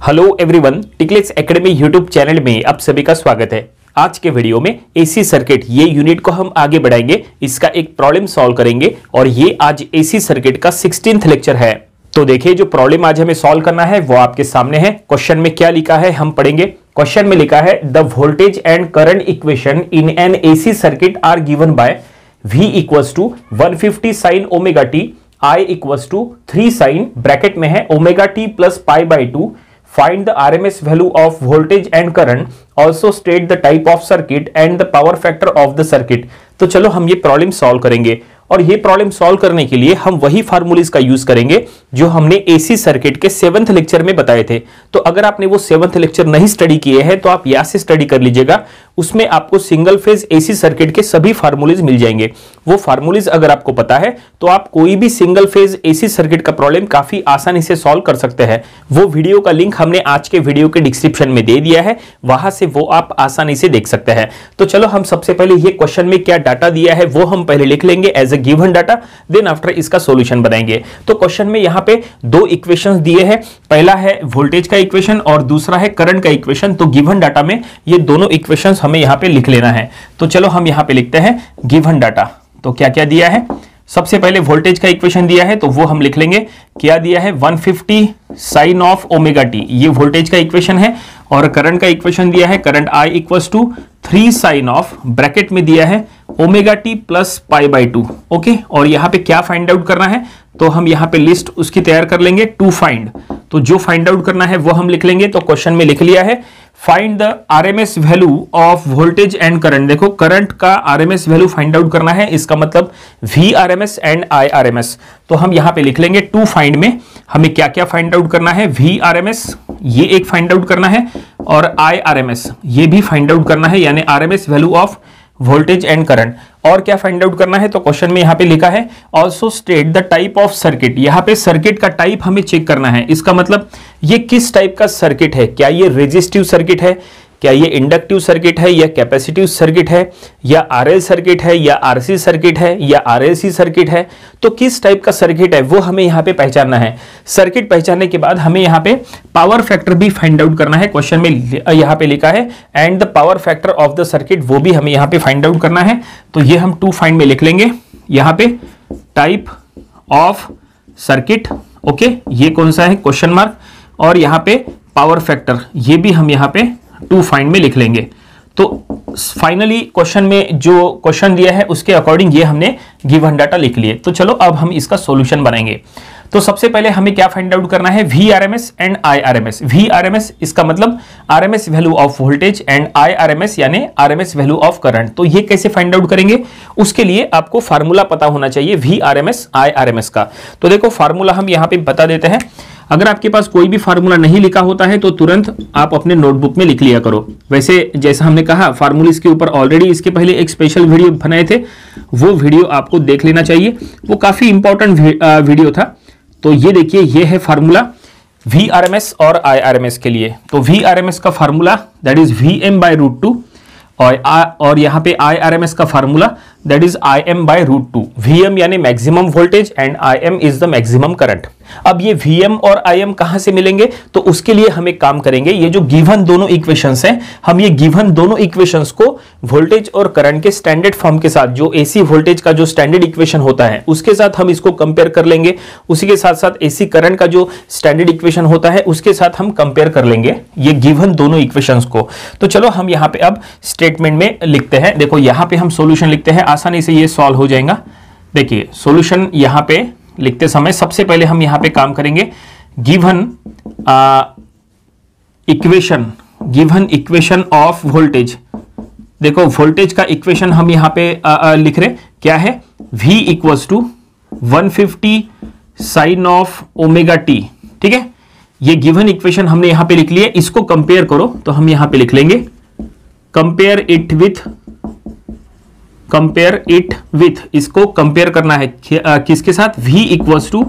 Hello everyone Ticklets academy YouTube channel में आप सभी का स्वागत है। आज के वीडियो में एसी सर्किट ये यूनिट को हम आगे बढ़ाएँगे। इसका एक प्रॉब्लम सॉल्व करेंगे और ये आज एसी सर्किट का सिक्सटींथ लेक्चर है। तो देखिए, जो प्रॉब्लम आज हमें सॉल्व करना है, वो आपके सामने है। क्वेश्चन में क्या लिखा है, हम पढ़ेंगे। क्वेश्चन में लिखा है the voltage and current equation in an AC circuit are given by V equals to 150 sine omega t I equals to three sine bracket में है omega t plus pi by two find the RMS value of voltage and current also state the type of circuit and the power factor of the circuit तो चलो हम ये problem solve करेंगे। और ये problem solve करने के लिए हम वही फार्मूलीज का यूज़ करेंगे जो हमने एसी सर्किट के सेवंथ लेक्चर में बताए थे। तो अगर आपने वो सेवंथ लेक्चर नहीं स्टडी किए हैं तो आप यहाँ से स्टडी कर लीजिएगा। उसमें आपको सिंगल फ़ेज़ एसी सर्किट के सभी फार्मूलीज मिल जाएँगे। वो फार्मूलीज अगर आपको पता है तो आप कोई भी सिंगल फ़ेज़ एसी सर्किट का प्रॉब्लम काफ़ी आसानी से सॉल्व कर सकते हैं। वो वीडियो का लिंक हमने आज के वीडियो के डिस्क्रिप्शन में दे दिया है। वहाँ से वो आप आसानी से देख सकते हैं। तो चलो हम सबसे पहले ये क्वेश्चन में क्या डाटा दिया है, वो हम पहले लिख लेंगे as a given data then after इसका सॉल्यूशन बनाएँगे। तो क्वेश्चन में यहाँ पे दो इक्वेशन दिए हैं। पहला है वोल्टेज का इक्वेशन और दूसरा है करंट का इक्वेशन तो गिवन डाटा में ये दोनों इक्वेशन हमें यहाँ पे लिख लेना है। तो चलो हम यहाँ पे लिखते हैं गिवन डाटा तो क्या क्या दिया है? सबसे पहले वोल्टेज का इक्वेशन दिया है तो वो हम लिख लेंगे। क्या दिया है? 150 fifty sine of omega t ये वोल्टेज का इक्वेशन है, और करंट का इक्वेशन दिया है current I equals to three sine of bracket में दिया है omega t plus pi by two okay और यहाँ पे क्या फाइंड आउट करना है? तो हम यहाँ पे लिस्ट उसकी तैयार कर लेंगे टू फाइंड तो जो फाइंड आउट करना है, वो हम लिख लेंगे तो क्वेश्चन में लिख लिया है find the RMS value of voltage and current देखो करंट का आरएमएस वैल्यू फाइंड आउट करना है, इसका मतलब V R M S and I R M S तो हम यहाँ पे लिख लेंगे टू फाइंड में, हमें क्या क्या फाइंड आउट करना है? वी आर एम एस ये एक फाइंड आउट करना है, और आई आर एम एस ये भी फाइंड आउट करना है, यानी R M S value of voltage and current और क्या फाइंड आउट करना है? तो क्वेश्चन में यहाँ पे लिखा है also state the type of circuit यहाँ पे सर्किट का टाइप हमें चेक करना है। इसका मतलब ये किस टाइप का सर्किट है? क्या ये रेजिस्टिव सर्किट है? क्या ये इंडक्टिव सर्किट है या कैपेसिटिव सर्किट है या आरएल सर्किट है या आरसी सर्किट है या आरएलसी सर्किट है? तो किस टाइप का सर्किट है वो हमें यहाँ पे पहचानना है। सर्किट पहचानने के बाद हमें यहाँ पे पावर फैक्टर भी फाइंड आउट करना है। क्वेश्चन में यहाँ पे लिखा है and the power factor of the circuit वो भी हमें यहाँ पे फाइंड आउट करना है। तो ये हम टू फाइंड में लिख लेंगे। यहाँ पे टाइप ऑफ़ सर्किट ओके ये कौन सा है? क्वेश्चन मार्क और यहाँ पे पावर फैक्टर ये भी हम यहाँ पे टू फाइंड में लिख लेंगे। तो फाइनली क्वेश्चन में जो क्वेश्चन दिया है, उसके अकॉर्डिंग ये हमने गिवन डाटा लिख लिए। तो चलो अब हम इसका सॉल्यूशन बनाएँगे। तो सबसे पहले हमें क्या फाइंड आउट करना है? V R M S and I R M S V R M S इसका मतलब R M S value of voltage and I R M S यानी R M S value of current तो ये कैसे find out करेंगे? उसके लिए आपको फार्मूला पता होना चाहिए V R M S I R M S का। तो देखो फार्मूला हम यहाँ पे बता देते हैं। अगर आपके पास कोई भी फार्मूला नहीं लिखा होता है तो तुरंत आप अपने नोटबुक में लिख लिया करो। वैसे जैसा हमने कहा फार्मूला इसके ऊपर ऑलरेडी इसके पहले एक स्पेशल वीडियो बनाए थे। वो वीडियो आपको देख लेना चाहिए। वो काफ़ी इंपॉर्टेंट वीडियो था। तो ये देखिए ये है फार्मूला वी और आई के लिए। तो वी का formula that is V M by root two और आ, और यहाँ पे आई आर एम एस का formula that is I M by root two V M यानी maximum voltage and I M is the maximum current अब ये Vm और Im कहाँ से मिलेंगे? तो उसके लिए हम एक काम करेंगे, ये जो गिवन दोनों इक्वेशंस हैं, हम ये गिवन दोनों इक्वेशंस को वोल्टेज और करंट के स्टैंडर्ड फॉर्म के साथ, जो एसी वोल्टेज का जो स्टैंडर्ड इक्वेशन होता है, उसके साथ हम इसको कंपेयर कर लेंगे। उसी के साथ साथ एसी करंट का जो स्टैंडर्ड इक्वेशन होता है, उसके साथ हम कंपेयर कर लेंगे ये गिवन दोनों इक्वेशंस को। तो चलो हम यहाँ पे अब स्टेटमेंट में लिखते हैं। देखो, यहाँ पे हम सोल्यूशन लिखते हैं। आसानी से ये सॉल्व हो जाएगा। देखिए सोल्यूशन यहाँ पे लिखते समय सबसे पहले हम यहाँ पे काम करेंगे। Given equation given equation of voltage देखो वोल्टेज का इक्वेशन हम यहाँ पे आ, आ, लिख रहे क्या है? V equals to 150 sine of omega t ठीक है? ये गिवन इक्वेशन हमने यहाँ पे लिख लिया इसको कंपेयर करो तो हम यहाँ पे लिख लेंगे। Compare it with compare it with इसको कंपेयर करना है। किसके साथ? V equals to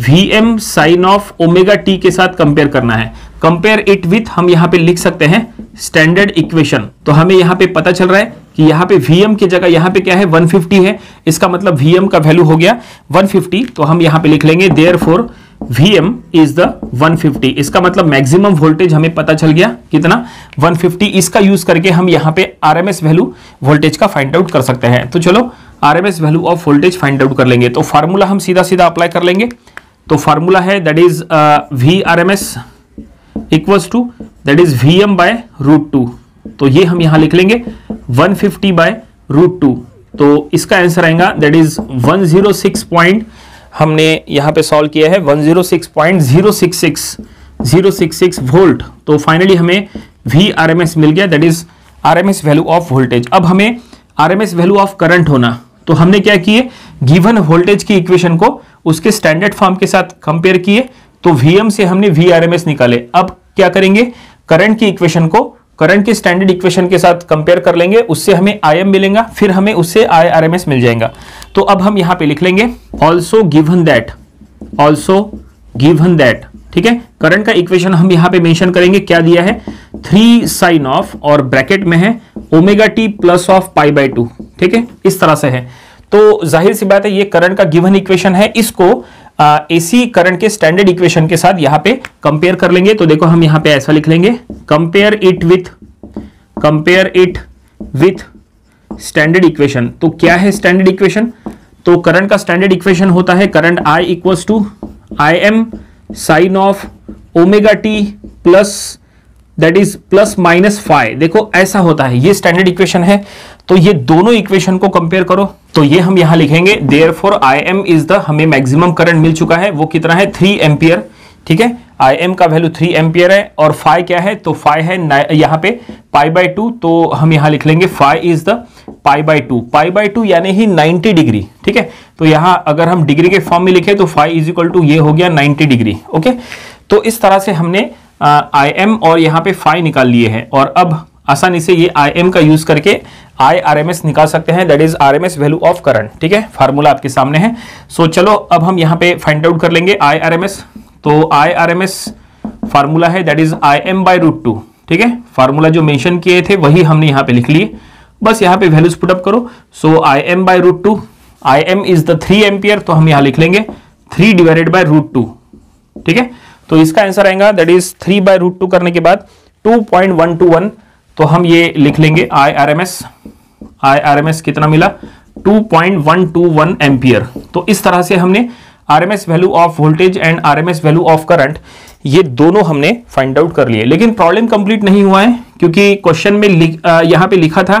V M sine of omega t के साथ कंपेयर करना है। कंपेयर इट विथ हम यहाँ पे लिख सकते हैं स्टैंडर्ड इक्वेशन तो हमें यहाँ पे पता चल रहा है कि यहाँ पे Vm की जगह यहाँ पे क्या है? 150 है। इसका मतलब Vm का वैल्यू हो गया 150 तो हम यहाँ पे लिख लेंगे therefore Vm is the 150 इसका मतलब मैक्सिमम वोल्टेज हमें पता चल गया। कितना? 150 इसका यूज़ करके हम यहाँ पे आरएमएस वैल्यू वोल्टेज का फाइंड आउट कर सकते हैं। तो चलो RMS value of voltage find out कर लेंगे। तो फार्मूला हम सीधा सीधा अप्लाई कर लेंगे। तो फार्मूला है that is V R M S equals to that is V M by root two तो ये हम यहाँ लिख लेंगे 150 फिफ्टी बाय रूट टू। तो इसका आंसर आएगा दैट इज़ 106 पॉइंट हमने यहाँ पे सॉल्व किया है 106.066 066 वोल्ट तो फाइनली हमें वी आर मिल गया that is R M S value of voltage अब हमें R M S value of current होना। तो हमने क्या किए? गिवन वोल्टेज की इक्वेशन को उसके स्टैंडर्ड फॉर्म के साथ कंपेयर किए तो वीएम से हमने वी निकाले। अब क्या करेंगे? करंट की इक्वेशन को करंट की स्टैंडर्ड इक्वेशन के साथ कंपेयर कर लेंगे, उससे हमें आईएम मिलेगा, फिर हमें उससे आई मिल जाएगा। तो अब हम यहाँ पे लिख लेंगे also given that also given that ठीक है? करंट का इक्वेशन हम यहाँ पे मेंशन करेंगे, क्या दिया है? थ्री साइन ऑफ़ और ब्रैकेट में है omega t plus of pi by two ठीक है? इस तरह से है। तो ज़ाहिर सी बात है, ये करंट का गिवन इक्वेशन है, इसको एसी करंट के स्टैंडर्ड इक्वेशन के साथ यहाँ पे कंपेयर कर लेंगे। तो देखो, हम यहाँ पे ऐसा लिख लेंगे। Compare it with compare it with standard equation तो क्या है स्टैंडर्ड इक्वेशन तो करंट का स्टैंडर्ड इक्वेशन होता है current I equals to I M sine of omega t plus that is plus minus phi देखो, ऐसा होता है। ये स्टैंडर्ड इक्वेशन है। तो ये दोनों इक्वेशन को कंपेयर करो। तो ये हम यहाँ लिखेंगे therefore I M is the हमें मैक्सिमम करंट मिल चुका है, वो कितना है? थ्री एम्पियर ठीक है? आई एम का वैल्यू थ्री एम्पियर है, और फाइव क्या है? तो फाइव है यहाँ पे पाई बाय टू तो हम यहाँ लिख लेंगे phi is the pi by two pi by two यानी ही 90 डिग्री ठीक है? तो यहाँ अगर हम डिग्री के फॉर्म में लिखे तो फाइव इज़ इक्वल टू ये हो गया 90 डिग्री ओके तो इस तरह से हमने आई एम और यहाँ पे फाइव निकाल लिए हैं, और अब आसानी से ये आई एम का यूज़ करके आई आर एम एस निकाल सकते हैं। That is R M S value of current ठीक है? फार्मूला आपके सामने है। सो so, चलो अब हम यहाँ पे फाइंड आउट कर लेंगे आई आर एम एस तो I R M S formula है that is I M by root two ठीक है? फार्मूला जो मेंशन किए थे वही हमने यहाँ पे लिख लिए। बस यहाँ पे वैल्यूज़ पुटअप करो। So I M by root two I M is the three ampere तो हम यहाँ लिख लेंगे। Three divided by root two ठीक है? तो इसका आंसर आएगा that is three by root two करने के बाद two point one two one तो हम ये लिख लेंगे I R M S I R M S कितना मिला? Two point one two one ampere. तो इस तरह से हमने R M S value of voltage and R M S value of current ये दोनों हमने फाइंड आउट कर लिए। लेकिन प्रॉब्लम कंप्लीट नहीं हुआ है, क्योंकि क्वेश्चन में यहाँ पे लिखा था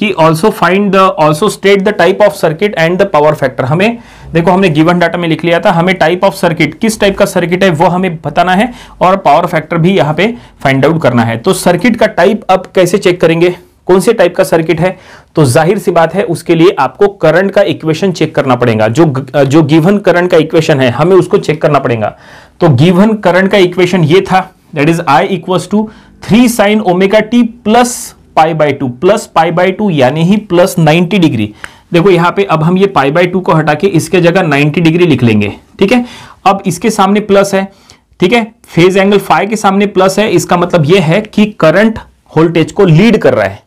कि also find the also state the type of circuit and the power factor हमें देखो, हमने गिवन डाटा में लिख लिया था, हमें टाइप ऑफ़ सर्किट किस टाइप का सर्किट है, वो हमें बताना है और पावर फैक्टर भी यहाँ पे फाइंड आउट करना है। तो सर्किट का टाइप अब कैसे चेक करेंगे? कौन से टाइप का सर्किट है? तो ज़ाहिर सी बात है, उसके लिए आपको करंट का इक्वेशन चेक करना पड़ेगा। जो जो गिवन करंट का इक्वेशन है, हमें उसको चेक करना पड़ेगा। तो गिवन करंट का इक्वेशन ये था that is I equals to three sine omega t plus pi by two plus pi by two यानी ही प्लस नाइनटी डिग्री देखो यहाँ पे अब हम ये पाई बाई टू को हटा के इसके जगह 90 डिग्री लिख लेंगे, ठीक है? अब इसके सामने प्लस है, ठीक है? फ़ेज़ एंगल फाइव के सामने प्लस है, इसका मतलब यह है कि करंट वोल्टेज को लीड कर रहा है,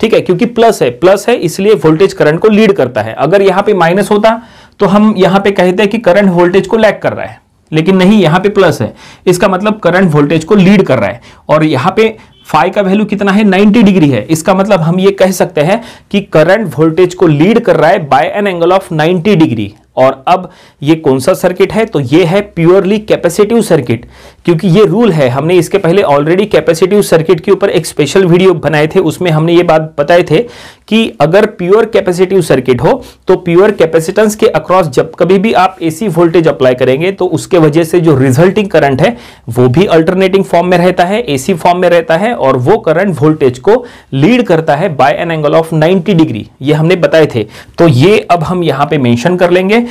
ठीक है? क्योंकि प्लस है प्लस है, इसलिए वोल्टेज करंट को लीड करता है। अगर यहाँ पे माइनस होता तो हम यहाँ पे कहते हैं कि करंट वोल्टेज को लैक कर रहा है, लेकिन नहीं, यहाँ पे प्लस है। इसका मतलब करंट वोल्टेज को लीड कर रहा है, और यहाँ पे फाइव का वैल्यू कितना है? 90 डिग्री है। इसका मतलब हम ये कह सकते हैं कि करंट वोल्टेज को लीड कर रहा है by an angle of 90 degree. और अब ये कौन सा सर्किट है? तो ये है प्योरली कैपेसिटिव सर्किट क्योंकि ये रूल है। हमने इसके पहले ऑलरेडी कैपेसिटिव सर्किट के ऊपर एक स्पेशल वीडियो बनाए थे। उसमें हमने ये बात बताए थे कि अगर प्योर कैपेसिटिव सर्किट हो तो प्योर कैपेसिटेंस के अक्रॉस जब कभी भी आप एसी वोल्टेज अप्लाई करेंगे तो उसके वजह से जो रिजल्टिंग करंट है, वो भी अल्टरनेटिंग फॉर्म में रहता है एसी फॉर्म में रहता है, और वो करंट वोल्टेज को लीड करता है by an angle of 90 degree ये हमने बताए थे. तो ये अब हम यहाँ पे मेंशन कर लेंगे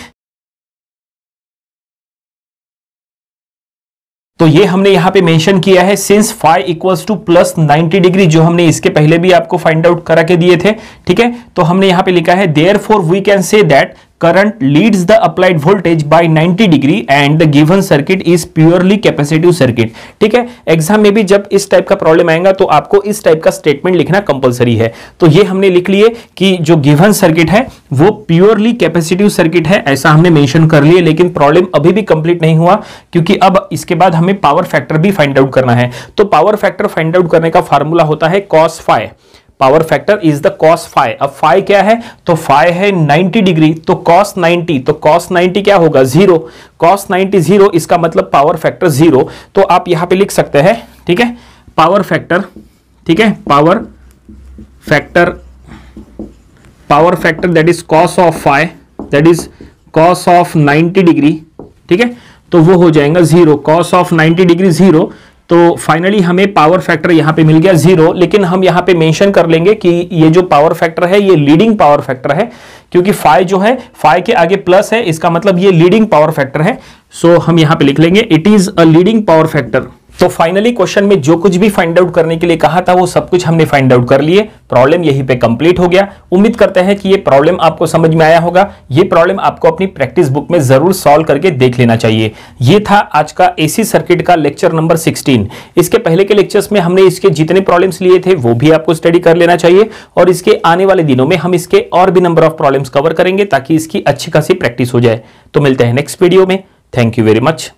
तो ये हमने यहाँ पे मेंशन किया है since phi equals to plus ninety degree जो हमने इसके पहले भी आपको फाइंड आउट करा के दिए थे, ठीक है? तो हमने यहाँ पे लिखा है therefore we can say that current leads the applied voltage by 90 degree and the given circuit is purely capacitive circuit. ठीक है? एग्ज़ाम में भी जब इस टाइप का प्रॉब्लम आएगा तो आपको इस टाइप का स्टेटमेंट लिखना कंपलसरी है। तो ये हमने लिख लिए कि जो गिवन सर्किट है, वो प्योरली कैपेसिटिव सर्किट है, ऐसा हमने मेंशन कर लिए, लेकिन प्रॉब्लम अभी भी कंप्लीट नहीं हुआ, क्योंकि अब इसके बाद हमें पावर फैक्टर भी फाइंड आउट करना है। तो पावर फैक्टर फाइंड आउट करने का फॉर्मूला होता है cos phi power factor is the cos phi अब फाइव क्या है? तो फाइव है 90 डिग्री तो कॉस 90 तो कॉस 90 क्या होगा? ज़ीरो। कॉस 90 ज़ीरो, इसका मतलब पावर फैक्टर ज़ीरो। तो आप यहाँ पे लिख सकते हैं, ठीक है? पावर फैक्टर, ठीक है? Power factor power factor that is cos of phi that is cos of 90 degree, ठीक है? तो वो हो जाएगा zero. Cos of 90 degree zero तो फाइनली हमें पावर फैक्टर यहाँ पे मिल गया ज़ीरो लेकिन हम यहाँ पे मेंशन कर लेंगे कि ये जो पावर फैक्टर है, ये लीडिंग पावर फैक्टर है, क्योंकि फाइव जो है फाइव के आगे प्लस है, इसका मतलब ये लीडिंग पावर फैक्टर है। सो हम यहाँ पे लिख लेंगे it is a leading power factor तो फाइनली क्वेश्चन में जो कुछ भी फाइंड आउट करने के लिए कहा था, वो सब कुछ हमने फाइंड आउट कर लिए। प्रॉब्लम यहीं पे कंप्लीट हो गया। उम्मीद करते हैं कि ये प्रॉब्लम आपको समझ में आया होगा। ये प्रॉब्लम आपको अपनी प्रैक्टिस बुक में ज़रूर सॉल्व करके देख लेना चाहिए। ये था आज का एसी सर्किट का लेक्चर नंबर 16 इसके पहले के लेक्चर्स में हमने इसके जितने प्रॉब्लम्स लिए थे, वो भी आपको स्टडी कर लेना चाहिए। और इसके आने वाले दिनों में हम इसके और भी नंबर ऑफ़ प्रॉब्लम्स कवर करेंगे, ताकि इसकी अच्छी खासी प्रैक्टिस हो जाए। तो मिलते हैं नेक्स्ट वीडियो में। Thank you very much